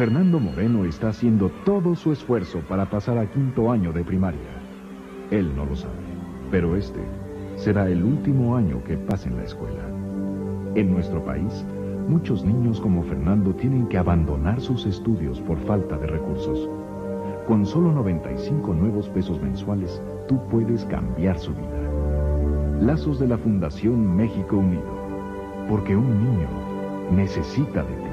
Fernando Moreno está haciendo todo su esfuerzo para pasar a quinto año de primaria. Él no lo sabe, pero este será el último año que pase en la escuela. En nuestro país, muchos niños como Fernando tienen que abandonar sus estudios por falta de recursos. Con solo 95 nuevos pesos mensuales, tú puedes cambiar su vida. Lazos de la Fundación México Unido. Porque un niño necesita de ti.